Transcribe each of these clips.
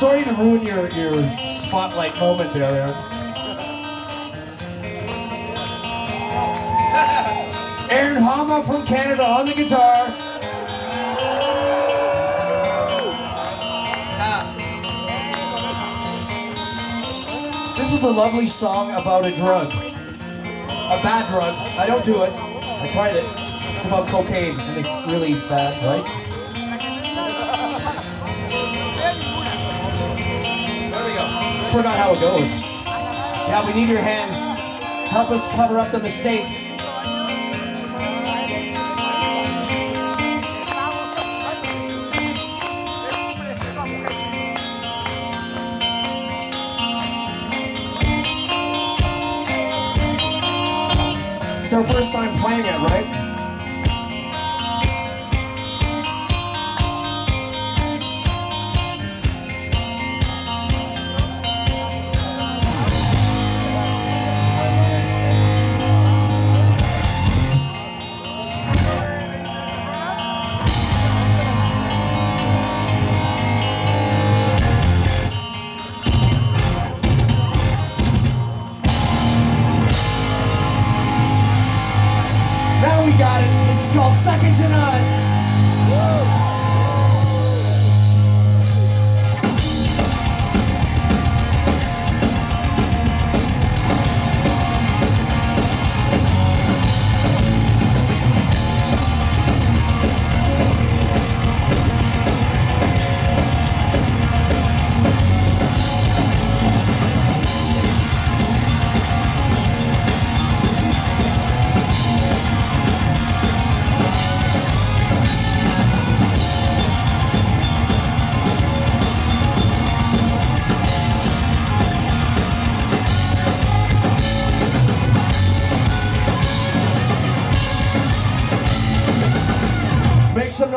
Sorry to ruin your, your spotlight moment there, Aaron. From Canada on the guitar. Ah. This is a lovely song about a drug. A bad drug. I don't do it. I tried it. It's about cocaine, and it's really bad, right? There we go. Forgot how it goes. Yeah, we need your hands. Help us cover up the mistakes. It's our first time playing it, right? Is called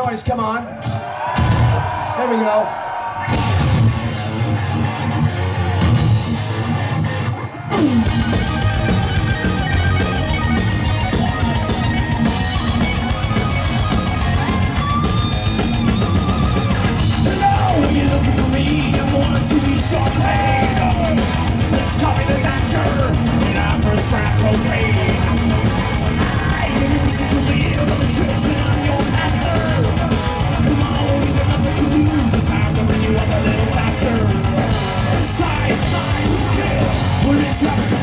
noise, come on. There we go. When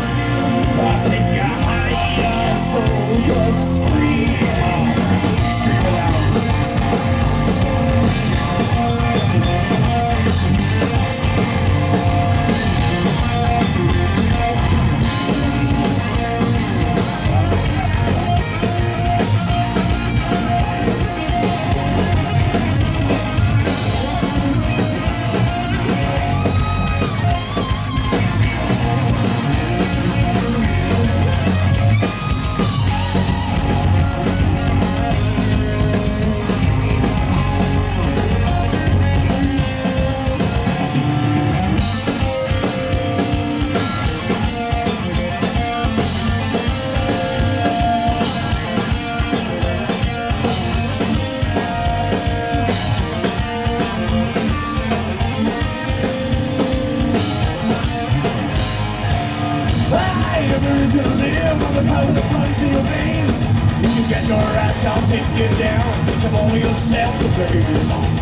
your veins If you get your ass, I'll take you down. But you've only yourself to blame.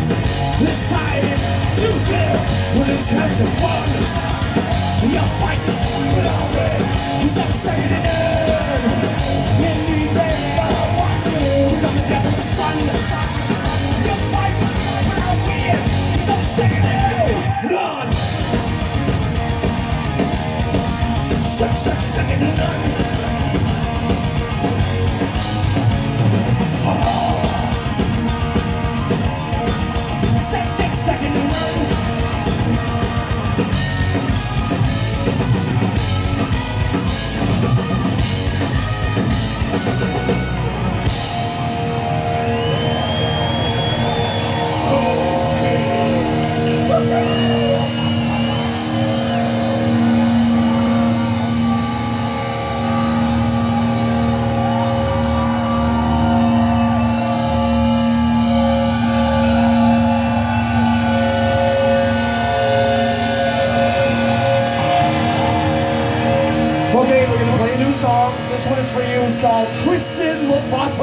This time, you there with a chance of fun. You fight, but I'll win. Cause I'm second in none. Anything but I want you. Cause I'm the devil's son. You fight, but I'll win. Cause I'm second in none. Suck, suck, second in none. Six, six, second This one is for you. It's called Twisted Lobotomy.